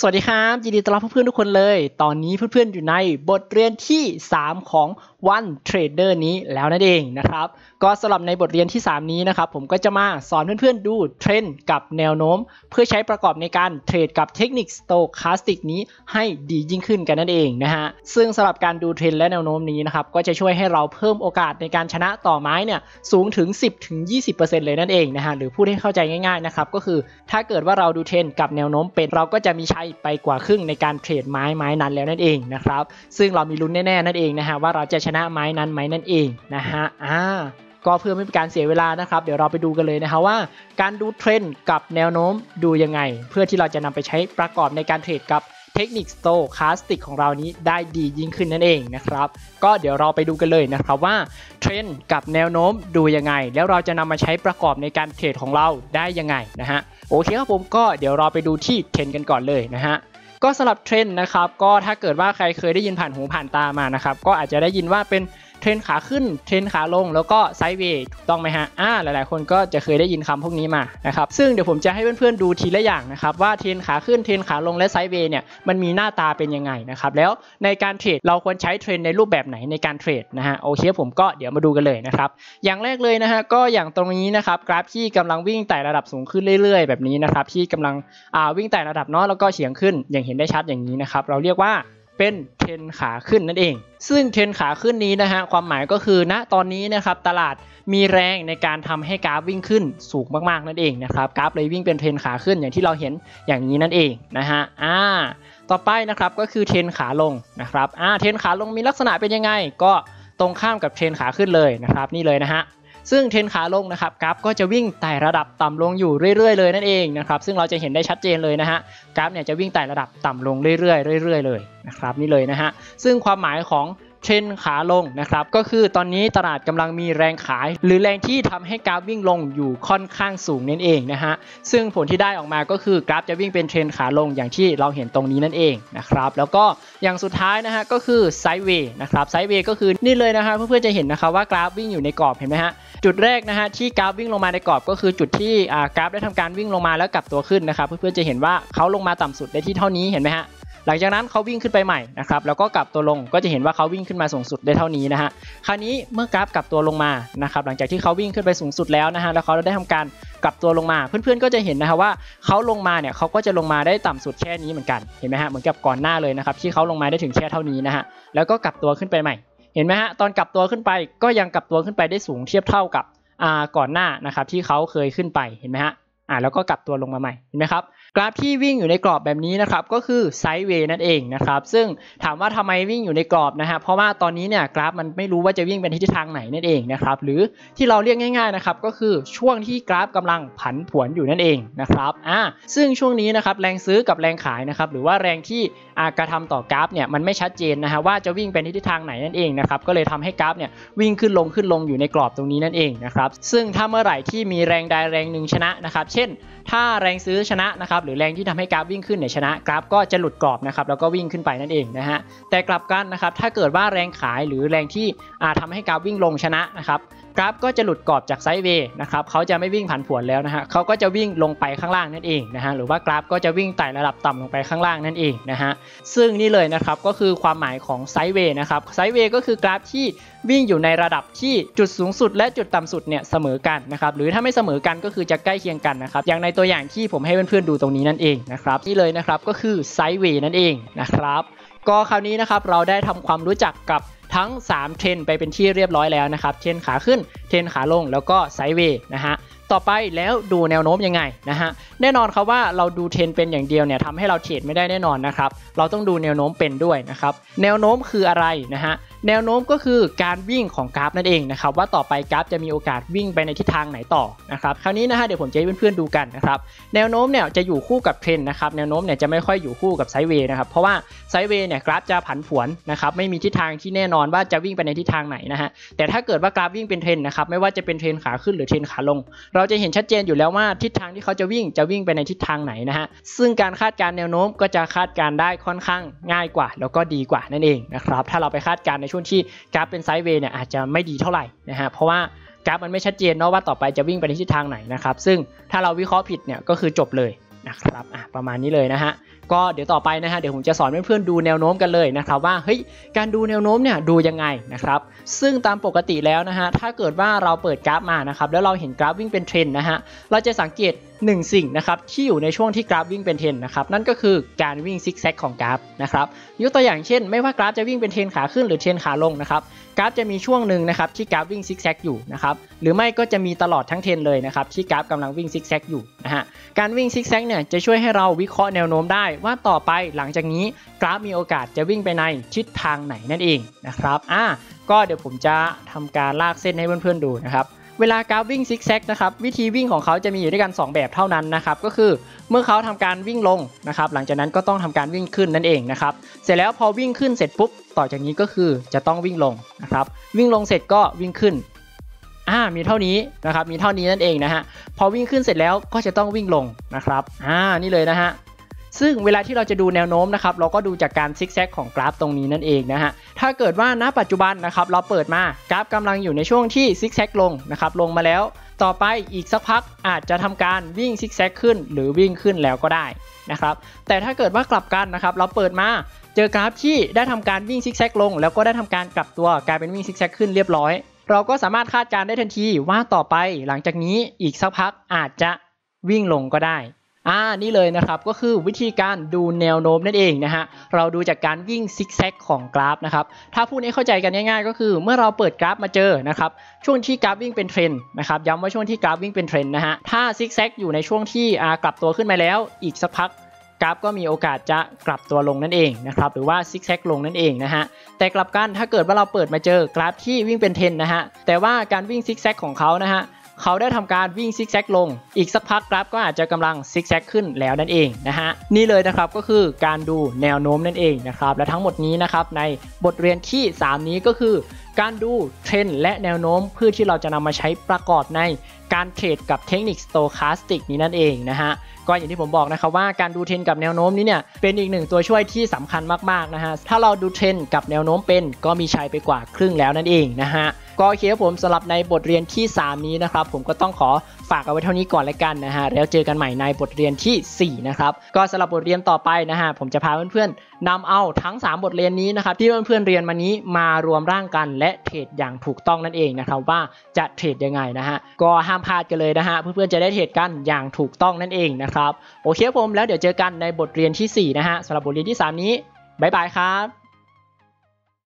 สวัสดีครับยินดีต้อนรับเพื่อนๆทุกคนเลย ตอนนี้เพื่อนๆอยู่ในบทเรียนที่ 3 ของ One Trader นี้แล้วนั่นเองนะครับ ก็สำหรับในบทเรียนที่ 3 นี้นะครับ ผมก็จะมาสอนเพื่อนๆดูเทรนด์กับแนวโน้ม เพื่อใช้ประกอบในการเทรดกับเทคนิค stochastic นี้ให้ดียิ่งขึ้นกันนั่นเองนะฮะซึ่งสำหรับการดูเทรนด์และแนวโน้มนี้นะครับก็จะช่วยให้เราเพิ่มโอกาสในการชนะต่อไม้เนี่ยสูงถึง 10-20%เลยนั่นเองนะฮะหรือพูดให้เข้าใจง่ายๆนะครับก็คือถ้าเกิดว่าเราดูเทรนด์กับแนวโน้มเป็นเราก็จะมีชัยไปกว่าครึ่งในการเทรดไม้ไม้นั้นแล้วนั่นเองนะครับ ซึ่งเรามีลุ้นแน่ๆนั่นเองนะฮะว่าเราจะชนะไม้นั้นไหมนั่นเองนะฮะอ่าก็เพื่อไม่เป็นการเสียเวลานะครับ เดี๋ยวเราไปดูกันเลยนะฮะว่า การดูเทรนด์กับแนวโน้มดูยังไง เพื่อที่เราจะนำไปใช้ประกอบในการเทรดกับ เทคนิค stochastic ของเรานี้ได้ดียิ่งขึ้นนั่นเองนะครับ ก็เดี๋ยวเราไปดูกันเลยนะครับว่าเทรนด์กับแนวโน้มดูยังไง แล้วเราจะนำมาใช้ประกอบในการเทรดของเราได้ยังไงนะฮะโอเคครับผมก็เดี๋ยวเราไปดูที่เทรนด์กันก่อนเลยนะฮะก็สำหรับเทรนด์นะครับก็ถ้าเกิดว่าใครเคยได้ยินผ่านหูผ่านตามานะครับก็อาจจะได้ยินว่าเป็น เทรนด์ขาขึ้นเทรนด์ขาลงแล้วก็ sideway ถูกต้องไหมฮะอ่าหลายๆ คนก็จะเคยได้ยินคำพวกนี้มานะครับซึ่งเดี๋ยวผมจะให้เพื่อนๆดูทีละอย่างนะครับว่าเทรนด์ขาขึ้นเทรนด์ขาลงและ sideway เนี่ยมันมีหน้าตาเป็นยังไงนะครับแล้วในการเทรดเราควรใช้เทรนด์ในรูปแบบไหนในการเทรดนะฮะโอเคผมก็เดี๋ยวมาดูกันเลยนะครับอย่างแรกเลยนะฮะก็อย่างตรงนี้นะครับกราฟที่กำลังวิ่งไต่ระดับสูงขึ้นเรื่อย ๆ แบบนี้นะครับที่กำลังอ่าวิ่งไต่ระดับเนาะแล้วก็เฉียงขึ้นอย่างเห็นได้ชัดอย่างนี้นะครับเราเรียกว่า เป็นเทรนด์ขาขึ้นนั่นเอง ซึ่งเทรนด์ขาขึ้นนี้นะฮะความหมายก็คือณตอนนี้นะครับตลาดมีแรงในการทำให้กราฟวิ่งขึ้นสูงมากๆนั่นเองนะครับกราฟเลยวิ่งเป็นเทรนด์ขาขึ้นอย่างที่เราเห็นอย่างนี้นั่นเองนะฮะอ่าต่อไปนะครับก็คือเทรนด์ขาลงนะครับอ่าเทรนด์ขาลงมีลักษณะเป็นยังไง ก็ตรงข้ามกับเทรนด์ขาขึ้นเลยนะครับนี่เลยนะฮะ ซึ่งเทรนด์ขาลงนะครับกราฟก็จะวิ่งไต่ระดับต่ำลงอยู่เรื่อยๆเลยนั่นเองนะครับซึ่งเราจะเห็นได้ชัดเจนเลยนะฮะกราฟเนี่ยจะวิ่งไต่ระดับต่ำลงเรื่อยๆเรื่อยๆเลยนะครับนี่เลยนะฮะซึ่งความหมายของเทรนด์ขาลงนะครับก็คือตอนนี้ตลาดกำลังมีแรงขาย หรือแรงที่ทำให้กราฟวิ่งลงอยู่ค่อนข้างสูงนั่นเองนะฮะซึ่งผลที่ได้ออกมาก็คือกราฟจะวิ่งเป็นเทรนด์ขาลงอย่างที่เราเห็นตรงนี้นั่นเองนะครับแล้วก็อย่างสุดท้ายนะฮะก็คือไซด์เวย์นะครับไซด์เวย์ก็คือนี่เลยนะฮะเพื่อนๆจะเห็นนะครับว่ากราฟวิ่งอยู่ในกรอบเห็นไหมฮะ จุดแรกนะฮะที่กราฟวิ่งลงมาในกรอบก็คือจุดที่กราฟได้ทำการวิ่งลงมาแล้วกลับตัวขึ้นนะครับเพื่อนๆจะเห็นว่าเขาลงมาต่ำสุดได้ที่เท่านี้เห็นไหมฮะหลังจากนั้นเขาวิ่งขึ้นไปใหม่นะครับแล้วก็กลับตัวลงก็จะเห็นว่าเขาวิ่งขึ้นมาสูงสุดได้เท่านี้นะฮะคราวนี้เมื่อกราฟกลับตัวลงมานะครับหลังจากที่เขาวิ่งขึ้นไปสูงสุดแล้วนะฮะแล้วเขาได้ทำการกลับตัวลงมา เพื่อนๆก็จะเห็นนะฮะว่าเขาลงมาเนี่ยเขาก็จะลงมาได้ต่ำสุดแค่นี้เหมือนกันเห็นไหมฮะเหมือนกับก่อนหน้าเลยนะครับที่เขาลงมาได้ถึงแค่เท่านี้นะฮะแล้วก็กลับตัวขึ้นไปใหม่ เห็นไหมฮะตอนกลับตัวขึ้นไปก็ยังกลับตัวขึ้นไปได้สูงเทียบเท่ากับก่อนหน้านะครับที่เขาเคยขึ้นไปเห็นไหมฮะ อ่าแล้วก็กลับตัวลงมาใหม่เห็นไหมครับกราฟที่วิ่งอยู่ในกรอบแบบนี้นะครับก็คือไซด์เวย์นั่นเองนะครับซึ่งถามว่าทำไมวิ่งอยู่ในกรอบนะฮะเพราะว่าตอนนี้เนี่ยกราฟมันไม่รู้ว่าจะวิ่งไปทิศทางไหนนั่นเองนะครับหรือที่เราเรียกง่ายๆนะครับก็คือช่วงที่กราฟกำลังผันผวนอยู่นั่นเองนะครับอ่าซึ่งช่วงนี้นะครับแรงซื้อกับแรงขายนะครับหรือว่าแรงที่อากระทำต่อกราฟเนี่ยมันไม่ชัดเจนนะฮะว่าจะวิ่งไปทิศทางไหนนั่นเองนะครับก็เลยทำให้กราฟเนี่ยวิ่งขึ้นลงขึ้นลงอยู่ในกรอบตรงนี้นั่นเองนะครับซึ่งถ้าเมื่อไหร่ที่มีแรงใดแรงหนึ่งชนะนะครับเช่น ถ้าแรงซื้อชนะนะครับหรือแรงที่ทำให้กราฟวิ่งขึ้นเนี่ยชนะกราฟก็จะหลุดกรอบนะครับแล้วก็วิ่งขึ้นไปนั่นเองนะฮะแต่กลับกันนะครับถ้าเกิดว่าแรงขายหรือแรงที่อาทำให้กราฟวิ่งลงชนะนะครับ กราฟก็จะหลุดกรอบจากไซด์เวย์นะครับเขาจะไม่วิ่งผันผวนแล้วนะฮะเขาก็จะวิ่งลงไปข้างล่างนั่นเองนะฮะหรือว่ากราฟก็จะวิ่งไต่ระดับต่ำลงไปข้างล่างนั่นเองนะฮะซึ่งนี่เลยนะครับก็คือความหมายของไซด์เวย์นะครับไซด์เวย์ก็คือกราฟที่วิ่งอยู่ในระดับที่จุดสูงสุดและจุดต่ำสุดเนี่ยเสมอกันนะครับหรือถ้าไม่เสมอกันก็คือจะใกล้เคียงกันนะครับอย่างในตัวอย่างที่ผมให้เพื่อนๆดูตรงนี้นั่นเองนะครับนี่เลยนะครับก็คือไซด์เวย์นั่นเองนะครับก็คราวนี้นะครับเราได้ทำความรู้จักกับ ทั้ง 3 เทรนด์ไปเป็นที่เรียบร้อยแล้วนะครับ เทรนด์ขาขึ้น เทรนด์ขาลง แล้วก็ sideway นะฮะ ต่อไปแล้วดูแนวโน้มยังไงนะฮะ แน่นอนครับว่าเราดูเทรนด์เป็นอย่างเดียวเนี่ยทำให้เราเทรดไม่ได้แน่นอนนะครับ เราต้องดูแนวโน้มเป็นด้วยนะครับ แนวโน้มคืออะไรนะฮะแนวโน้มก็คือการวิ่งของกราฟนั่นเองนะครับว่าต่อไปกราฟจะมีโอกาสวิ่งไปในทิศทางไหนต่อนะครับคราวนี้นะฮะเดี๋ยวผมจะให้เพื่อนๆดูกันนะครับแนวโน้มเนี่ยจะอยู่คู่กับเทรนด์นะครับแนวโน้มเนี่ยจะไม่ค่อยอยู่คู่กับ sideway นะครับเพราะว่า sideway เนี่ยกราฟจะผันผวนนะครับไม่มีทิศทางที่แน่นอนว่าจะวิ่งไปในทิศทางไหนนะฮะแต่ถ้าเกิดว่ากราฟวิ่งเป็นเทรนด์นะครับไม่ว่าจะเป็นเทรนด์ขาขึ้นหรือเทรนด์ขาลง เราจะเห็นชัดเจนอยู่แล้วว่าทิศทางที่เขาจะวิ่งจะวิ่งไปในทิศทางไหนนะฮะซึ่งการคาดการแนวโน้มก็จะคาดการได้ค่อนข้างง่ายกว่า แล้วก็ดีกว่านั่นเองนะครับถ้าเราไปคาดการในช่วงที่กราฟเป็น sideway เนี่ยอาจจะไม่ดีเท่าไหร่นะฮะเพราะว่ากราฟมันไม่ชัดเจนเนาะว่าต่อไปจะวิ่งไปในทิศทางไหนนะครับซึ่งถ้าเราวิเคราะห์ผิดเนี่ยก็คือจบเลยนะครับอะประมาณนี้เลยนะฮะก็เดี๋ยวต่อไปนะฮะเดี๋ยวผมจะสอนเพื่อนๆดูแนวโน้มกันเลยนะครับว่าเฮ้ยการดูแนวโน้มเนี่ยดูยังไงนะครับซึ่งตามปกติแล้วนะฮะถ้าเกิดว่าเราเปิดกราฟมานะครับแล้วเราเห็นกราฟวิ่งเป็นเทรนนะฮะเราจะสังเกต 1สิ่งนะครับที่อยู่ในช่วงที่กราฟวิ่งเป็นเทนนะครับนั่นก็คือการวิ่งซิกแซกของกราฟนะครับยกตัวอย่างเช่น ไม่ว่ากราฟจะวิ่งเป็นเทนขาขึ้นหรือเทนขาลงนะครับกราฟจะมีช่วงหนึ่งนะครับที่กราฟวิ่งซิกแซกอยู่นะครับหรือไม่ก็จะมีตลอดทั้งเทรนด์เลยนะครับที่กราฟกำลังวิ่งซิกแซกอยู่นะฮะการวิ่งซิกแซกเนี่ยจะช่วยให้เราวิเคราะห์แนวโน้มได้ว่าต่อไปหลังจากนี้กราฟมีโอกาสจะวิ่งไปในทิศทางไหนนั่นเองนะครับอ่าก็เดี๋ยวผมจะทำการลากเส้นให้เพื่อนๆดูนะครับ เวลากราฟวิ่งซิกแซกนะครับวิธีวิ่งของเขาจะมีอยู่ด้วยกัน 2 แบบเท่านั้นนะครับก็คือเมื่อเขาทำการวิ่งลงนะครับหลังจากนั้นก็ต้องทำการวิ่งขึ้นนั่นเองนะครับเสร็จแล้วพอวิ่งขึ้นเสร็จปุ๊บต่อจากนี้ก็คือจะต้องวิ่งลงนะครับวิ่งลงเสร็จก็วิ่งขึ้นอ่ามีเท่านี้นะครับมีเท่านี้นั่นเองนะฮะพอวิ่งขึ้นเสร็จแล้วก็จะต้องวิ่งลงนะครับอ่านี่เลยนะฮะ ซึ่งเวลาที่เราจะดูแนวโน้มนะครับเราก็ดูจากการซิกแซกของกราฟตรงนี้นั่นเองนะฮะถ้าเกิดว่าณปัจจุบันนะครับเราเปิดมากราฟกำลังอยู่ในช่วงที่ซิกแซกลงนะครับลงมาแล้วต่อไปอีกสักพักอาจจะทำการวิ่งซิกแซกขึ้น หรือวิ่งขึ้นแล้วก็ได้นะครับแต่ถ้าเกิดว่ากลับกันนะครับเราเปิดมาเจอกราฟที่ได้ทำการวิ่งซิกแซกลง แล้วก็ได้ทำการกลับตัวกลายเป็นวิ่งซิกแซกขึ้นเรียบร้อย เราก็สามารถคาดการณ์ได้ทันทีว่าต่อไปหลังจากนี้อีกสักพักอาจจะวิ่งลงก็ได้ อ่านี่เลยนะครับก็คือวิธีการดูแนวโน้มนั่นเองนะฮะเราดูจากการวิ่งซิกแซกของกราฟนะครับถ้าพูดให้เข้าใจกันง่ายๆ ก็คือเมื่อเราเปิดกราฟมาเจอนะครับช่วงที่กราฟวิ่งเป็นเทรนด์นะครับย้ำว่าช่วงที่กราฟวิ่งเป็นเทรนด์นะฮะถ้าซิกแซกอยู่ในช่วงที่อากลับตัวขึ้นมาแล้วอีกสักพักกราฟก็มีโอกาสจะกลับตัวลงนั่นเองนะครับหรือว่าซิกแซกลงนั่นเองนะฮะแต่กลับกันถ้าเกิดว่าเราเปิดมาเจอกราฟที่วิ่งเป็นเทรนด์นะฮะแต่ว่าการวิ่งซิกแซกของเขานะฮะ เขาได้ทำการวิ่งซิกแซกลง อีกสักพักกราฟก็อาจจะกำลังซิกแซกขึ้นแล้วนั่นเองนะฮะนี่เลยนะครับก็คือการดูแนวโน้มนั่นเองนะครับและทั้งหมดนี้นะครับในบทเรียนที่ 3 นี้ก็คือ การดูเทรนด์และแนวโน้มเพื่อที่เราจะนำมาใช้ประกอบในการเทรดกับเทคนิค stochastic นี้นั่นเองนะฮะก็อย่างที่ผมบอกนะครับว่าการดูเทรนด์กับแนวโน้มนี้เนี่ยเป็นอีกหนึ่งตัวช่วยที่สำคัญมากๆนะฮะถ้าเราดูเทรนด์กับแนวโน้มเป็นก็มีชัยไปกว่าครึ่งแล้วนั่นเองนะฮะ ก็โอเคครับผมสำหรับในบทเรียนที่ 3 นี้นะครับ ผมก็ต้องขอฝากเอาไว้เท่านี้ก่อนแล้วกันนะฮะแล้วเจอกันใหม่ในบทเรียนที่ 4 นะครับ ก็สำหรับบทเรียนต่อไปนะฮะผมจะพาเพื่อนๆนำเอาทั้ง 3 บทเรียนนี้นะครับที่เพื่อนๆเรียนมานี้มารวมร่างกันและเทรดอย่างถูกต้องนั่นเองนะครับว่าจะเทรดยังไงนะฮะก็ห้ามพลาดกันเลยนะฮะเพื่อนๆจะได้เทรดกันอย่างถูกต้องนั่นเองนะครับโอเคครับผมแล้วเดี๋ยวเจอกันในบทเรียนที่ 4 นะฮะสำหรับบทเรียนที่ 3 นี้บ๊ายบายครับ